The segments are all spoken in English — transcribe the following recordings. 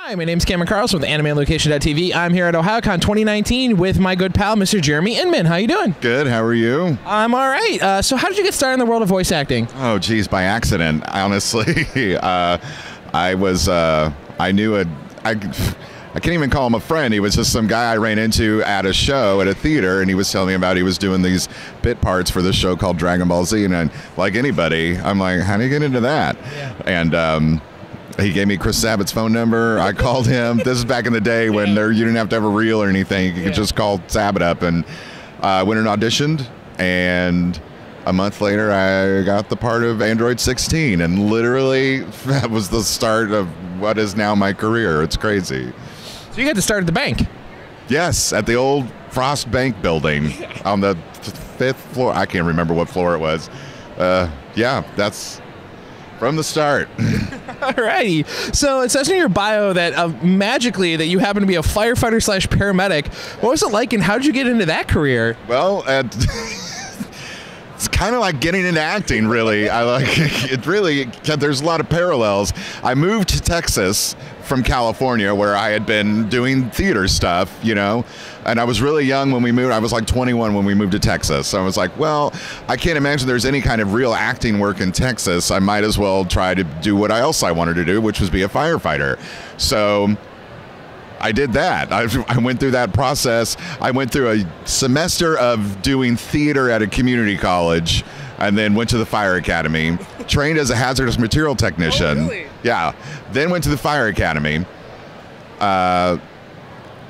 Hi, my name's Cameron Carlson with AnimeLocation.tv. I'm here at Ohayocon 2019 with my good pal, Mr. Jeremy Inman. How you doing? Good. How are you? I'm all right. Uh, so, how did you get started in the world of voice acting? Oh, geez, by accident. Honestly, uh, I was. Uh, I knew a. I. I can't even call him a friend. He was just some guy I ran into at a show at a theater, and he was telling me about he was doing these bit parts for this show called Dragon Ball Z. And I, like anybody, I'm like, how do you get into that? Yeah. And um, he gave me Chris Sabat's phone number. I called him. This is back in the day when there you didn't have to have a reel or anything. You could Yeah. just call Sabat up and uh, went and auditioned. And a month later, I got the part of Android 16, and literally that was the start of what is now my career. It's crazy. So, you got to start at the bank. Yes, at the old Frost Bank building on the fifth floor. I can't remember what floor it was. Uh, yeah, that's from the start. Alrighty. So, it says in your bio that uh, magically that you happen to be a firefighter slash paramedic. What was it like, and how did you get into that career? Well, uh, it's kind of like getting into acting, really. I like it. Really, there's a lot of parallels. I moved to Texas from California, where I had been doing theater stuff, you know, and I was really young when we moved. I was like 21 when we moved to Texas. So I was like, well, I can't imagine there's any kind of real acting work in Texas. I might as well try to do what else I wanted to do, which was be a firefighter. So. I did that. I, I went through that process. I went through a semester of doing theater at a community college and then went to the fire academy, trained as a hazardous material technician. Oh, really? Yeah. Then went to the fire academy. Uh,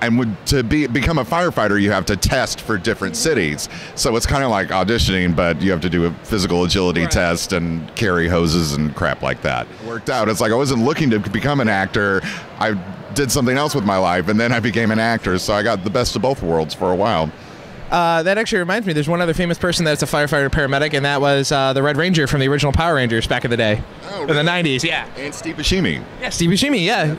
and would, to be become a firefighter, you have to test for different cities. So it's kind of like auditioning, but you have to do a physical agility Right. test and carry hoses and crap like that. It worked out. It's like I wasn't looking to become an actor. I did something else with my life, and then I became an actor. So I got the best of both worlds for a while. Uh, that actually reminds me. There's one other famous person that's a firefighter paramedic, and that was uh, the Red Ranger from the original Power Rangers back in the day, Oh, in the '90s. Yeah. And Steve Buscemi. Yeah. Steve Buscemi. Yeah.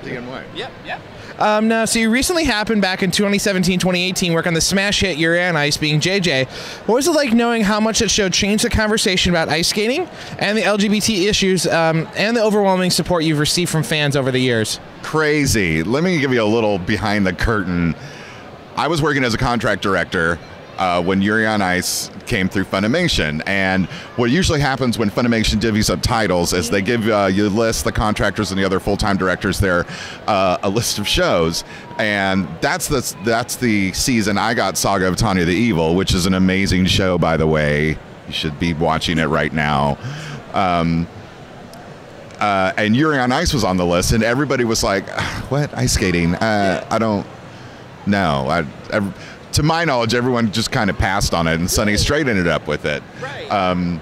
Yep, yep. Um, now, so you recently happened back in 2017, 2018, work on the smash hit Yuri on Ice being JJ. What was it like knowing how much that show changed the conversation about ice skating and the LGBT issues um, and the overwhelming support you've received from fans over the years? crazy. Let me give you a little behind the curtain. I was working as a contract director uh, when Yuri on Ice came through Funimation, and what usually happens when Funimation divvies up titles is they give uh, you list the contractors and the other full-time directors there uh, a list of shows, and that's the that's the season I got Saga of Tanya the Evil, which is an amazing show, by the way. You should be watching it right now. Um, uh, and Yuri on Ice was on the list, and everybody was like, "What ice skating? Uh, I don't know." I, ev- to my knowledge, everyone just kind of passed on it, and Sonny Strait ended up with it. Right. Um,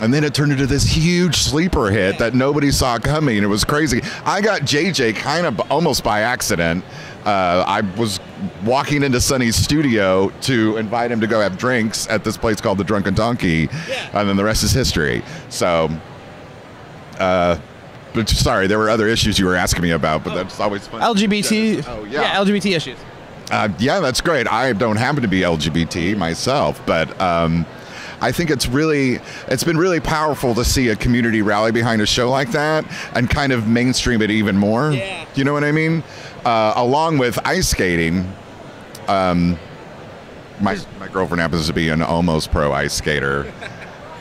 and then it turned into this huge sleeper hit that nobody saw coming. It was crazy. I got JJ kind of almost by accident. Uh, I was walking into Sonny's studio to invite him to go have drinks at this place called the Drunken Donkey, Yeah. and then the rest is history. So, uh, but sorry, there were other issues you were asking me about, but that's always fun. LGBT. Oh, yeah. LGBT issues. Uh, yeah, that's great. I don't happen to be LGBT myself, but um, I think it's really it's been really powerful to see a community rally behind a show like that and kind of mainstream it even more. Yeah. You know what I mean? Uh, along with ice skating, um, my my girlfriend happens to be an almost pro ice skater,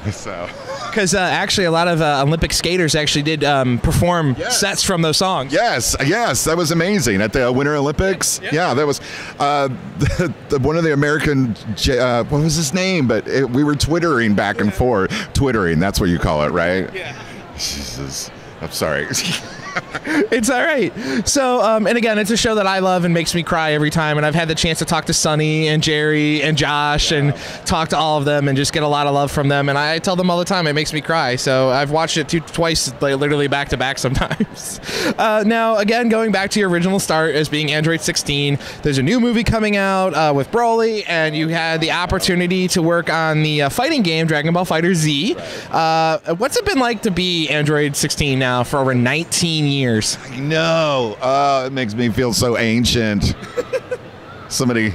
so. Because uh, actually, a lot of uh, Olympic skaters actually did um, perform Yes. sets from those songs. Yes, yes, that was amazing at the Winter Olympics. Yeah, that was uh, the, the, one of the American. Uh, what was his name? But it, we were twittering back and forth. Twittering, that's what you call it, right? Yeah. Jesus, I'm sorry. It's all right. So, um, and again, it's a show that I love and makes me cry every time. And I've had the chance to talk to Sonny and Jerry and Josh and talk to all of them and just get a lot of love from them. And I tell them all the time it makes me cry. So I've watched it two, twice, like, literally back to back sometimes. Uh, now, again, going back to your original start as being Android 16, there's a new movie coming out uh, with Broly, and you had the opportunity to work on the uh, fighting game Dragon Ball FighterZ. Uh, what's it been like to be Android 16 now for over 19 years? no, uh, it makes me feel so ancient. somebody,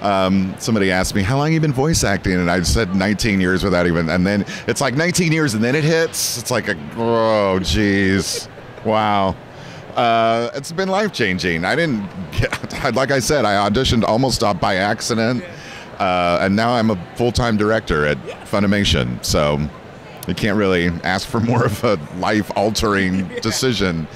um, somebody asked me how long you been voice acting, and I said 19 years without even. And then it's like 19 years, and then it hits. It's like a oh, jeez, wow. Uh, it's been life changing. I didn't, get, like I said, I auditioned almost by accident, uh, and now I'm a full time director at Funimation. So you can't really ask for more of a life altering decision.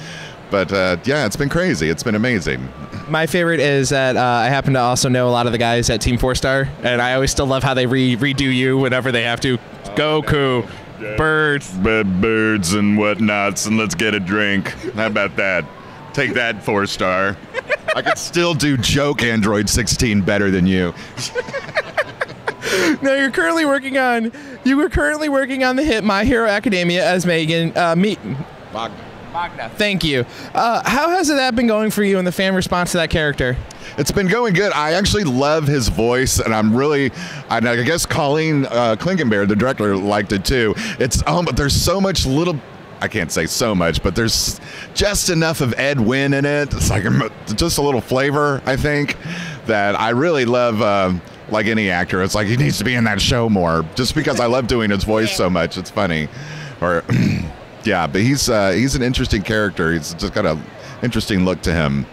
But uh, yeah, it's been crazy. It's been amazing. My favorite is that uh, I happen to also know a lot of the guys at Team Four Star, and I always still love how they re- redo you whenever they have to. Goku, birds. birds and whatnots, and let's get a drink. How about that? Take that four star. I could still do joke Android 16 better than you. No, you're currently working on. You were currently working on the hit My Hero Academia as Megan. Uh, meet. Magne. Thank you. Uh, how has that been going for you and the fan response to that character? It's been going good. I actually love his voice, and I'm really, I, I guess Colleen uh, Clinkenbeard, the director, liked it too. It's um, but there's so much little. I can't say so much, but there's just enough of Ed Wynn in it. It's like just a little flavor, I think, that I really love. Uh, like any actor, it's like he needs to be in that show more. Just because I love doing his voice so much, it's funny. Or, yeah, but he's uh, he's an interesting character. He's just got a interesting look to him.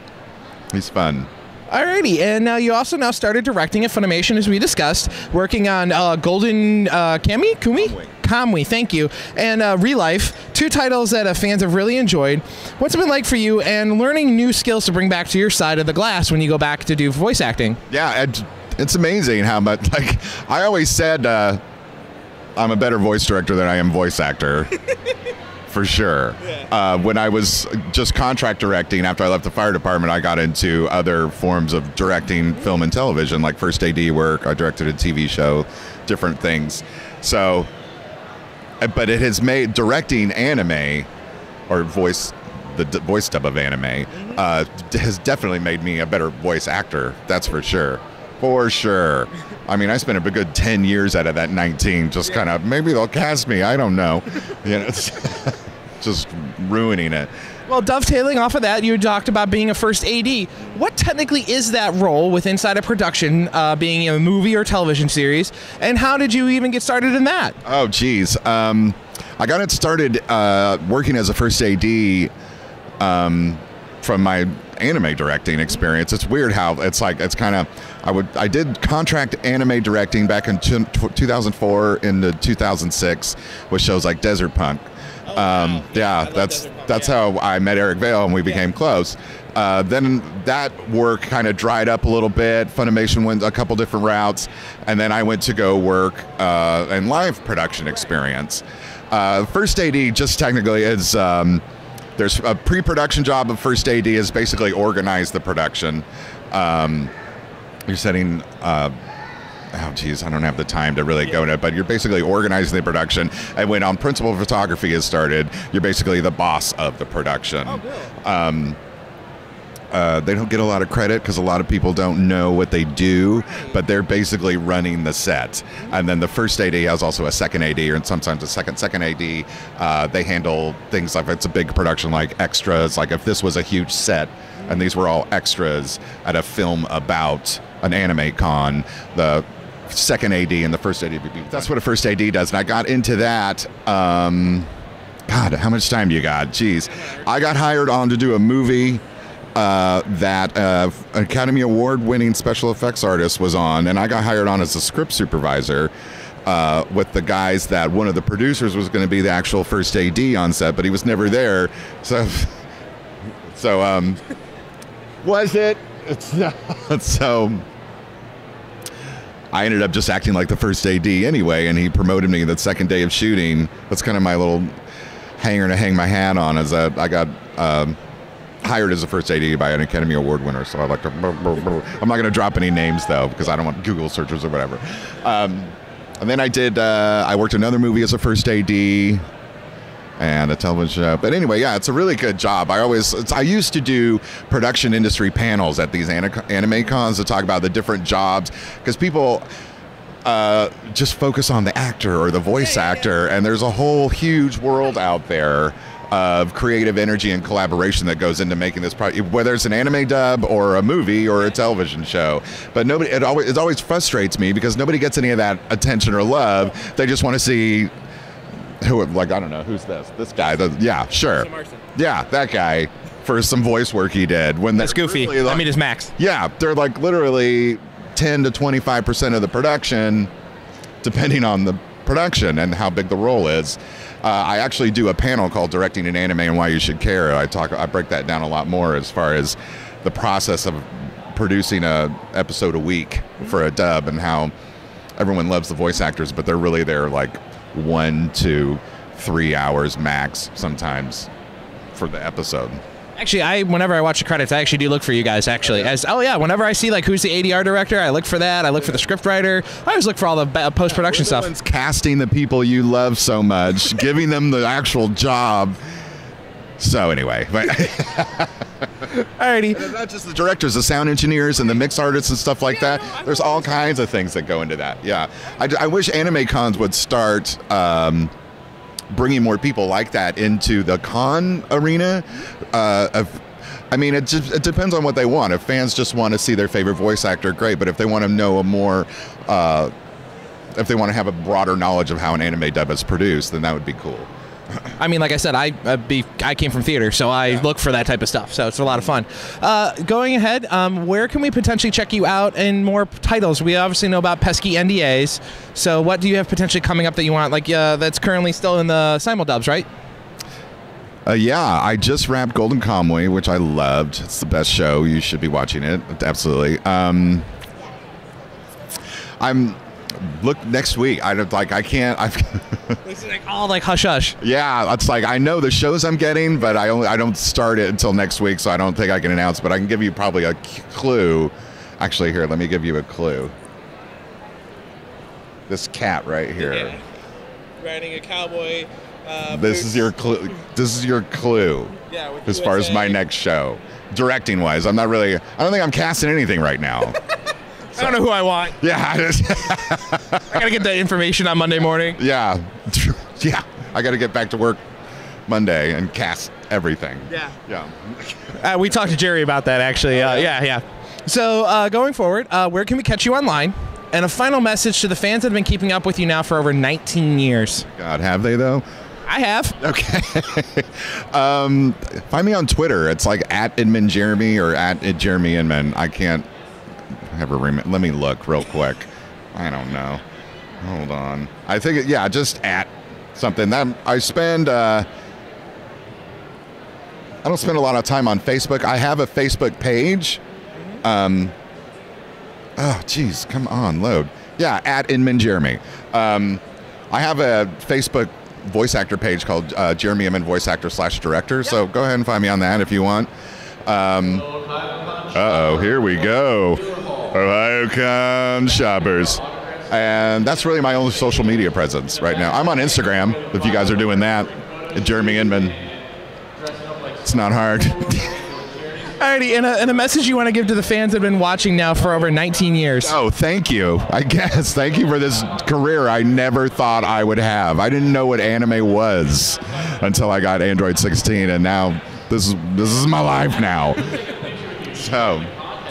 He's fun. Alrighty, and now you also now started directing at Funimation, as we discussed, working on uh, Golden uh, Kami Kumi Kamui. Thank you, and uh, ReLIFE, two titles that uh, fans have really enjoyed. What's it been like for you, and learning new skills to bring back to your side of the glass when you go back to do voice acting? Yeah, it's amazing how much. Like I always said, uh, I'm a better voice director than I am voice actor. For sure. Uh, when I was just contract directing after I left the fire department, I got into other forms of directing film and television, like first AD work. I directed a TV show, different things. So, uh, but it has made directing anime or voice the d- voice dub of anime uh, has definitely made me a better voice actor. That's for sure. For sure. I mean, I spent a good 10 years out of that 19 just kind of, maybe they'll cast me. I don't know. You know, just ruining it. Well, dovetailing off of that, you talked about being a first AD. What technically is that role with inside a production, uh, being a movie or television series, and how did you even get started in that? Oh, geez. Um, I got it started uh, working as a first AD um, from my anime directing experience. It's weird how it's like it's kind of I would I did contract anime directing back in two- 2004 into 2006 with shows like Desert Punk. Um, yeah, that's that's how I met Eric Vale and we became close. Uh, then that work kind of dried up a little bit. Funimation went a couple different routes, and then I went to go work uh, in live production experience. Uh, first AD just technically is um, there's a pre-production job of first AD is basically organize the production. Um, you're setting. Uh, oh geez, I don't have the time to really go into it, but you're basically organizing the production. And when on principal photography is started, you're basically the boss of the production. Um, uh, they don't get a lot of credit because a lot of people don't know what they do, but they're basically running the set. And then the first AD has also a second AD, and sometimes a second second AD. Uh, they handle things like if it's a big production, like extras. Like if this was a huge set, and these were all extras at a film about an anime con, the second AD and the first AD would be. That's what a first AD does. And I got into that. Um, God, how much time do you got? Jeez, I got hired on to do a movie uh, that uh, Academy Award winning special effects artist was on, and I got hired on as a script supervisor. Uh, with the guys that one of the producers was going to be the actual first AD on set, but he was never there. So, so um, was it? It's not. So I ended up just acting like the first AD anyway, and he promoted me the second day of shooting. That's kind of my little hanger to hang my hat on. Is that I got. Um, hired as a first AD by an Academy Award winner. So I like to. I'm not going to drop any names though because I don't want Google searches or whatever. Um, and then I did. Uh, I worked another movie as a first AD and a television show. But anyway, yeah, it's a really good job. I always, it's, I used to do production industry panels at these anime cons to talk about the different jobs because people. Uh, just focus on the actor or the voice actor, and there's a whole huge world out there of creative energy and collaboration that goes into making this product, whether it's an anime dub or a movie or a television show. But nobody, it always, it always frustrates me because nobody gets any of that attention or love. They just want to see who, like, I don't know, who's this? This guy. The, yeah, sure. Yeah, that guy. for some voice work he did. When That's goofy. really, I mean, it's Max. yeah, they're like literally 10 to 25 percent of the production, depending on the production and how big the role is. Uh, I actually do a panel called "Directing an Anime and Why You Should Care." I talk, I break that down a lot more as far as the process of producing a episode a week for a dub and how everyone loves the voice actors, but they're really there like one to three hours max sometimes for the episode. Actually, I whenever I watch the credits, I actually do look for you guys. Actually, as oh yeah, whenever I see like who's the ADR director, I look for that. I look for the script writer. I always look for all the post production stuff. ones casting the people you love so much, giving them the actual job. So anyway, but Alrighty. not just the directors, the sound engineers, and the mix artists and stuff like that. There's all kinds of things that go into that. Yeah, I, I wish anime cons would start. Um, bringing more people like that into the con arena uh, of I mean, it, just, it depends on what they want. If fans just want to see their favorite voice actor, great. But if they want to know a more, uh, if they want to have a broader knowledge of how an anime dub is produced, then that would be cool. I mean, like I said, I uh, be I came from theater, so I look for that type of stuff. So it's a lot of fun. Uh, going ahead, um, where can we potentially check you out in more titles? We obviously know about pesky NDAs. So what do you have potentially coming up that you want? Like uh, that's currently still in the simuldubs, right? Uh, yeah, I just wrapped Golden Kamuy, which I loved. It's the best show. You should be watching it. Absolutely. Um, I'm look next week. I don't like. I can't. I've. It's like all like hush hush. Yeah, it's like I know the shows I'm getting, but I only I don't start it until next week, so I don't think I can announce. But I can give you probably a clue. Actually, here, let me give you a clue. This cat right here. Riding a cowboy. Uh, This is your clue. This is your clue yeah. With as far as my next show. Directing wise, I'm not really. I don't think I'm casting anything right now. I don't know who I want. yeah, I just- I gotta get that information on Monday morning. yeah, yeah. I got to get back to work Monday and cast everything. Yeah. Yeah. Uh, we talked to Jerry about that actually. Uh, yeah, yeah. So uh, going forward, uh, where can we catch you online? And a final message to the fans that have been keeping up with you now for over 19 years. God, have they though? I have. Okay. um, find me on Twitter. It's like at Inman Jeremy or at Jeremy Inman. I can't ever remember. Let me look real quick. I don't know. Hold on. I think, yeah, just at something. That I spend. Uh, I don't spend a lot of time on Facebook. I have a Facebook page. Um, oh, geez, come on, load. Yeah, at Inman Jeremy. Um, I have a Facebook voice actor page called uh, Jeremy Inman Voice Actor slash Director. So go ahead and find me on that if you want. Um, uh oh, here we go. Ohio shoppers. And that's really my only social media presence right now. I'm on Instagram if you guys are doing that. At Jeremy Inman. It's not hard. Alrighty, and a, and a message you want to give to the fans that have been watching now for over 19 years. Oh, thank you. I guess. Thank you for this career I never thought I would have. I didn't know what anime was until I got Android 16 and now this is this is my life now. So,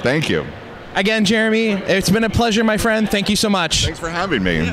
thank you. Again, Jeremy, it's been a pleasure, my friend. Thank you so much. Thanks for having me.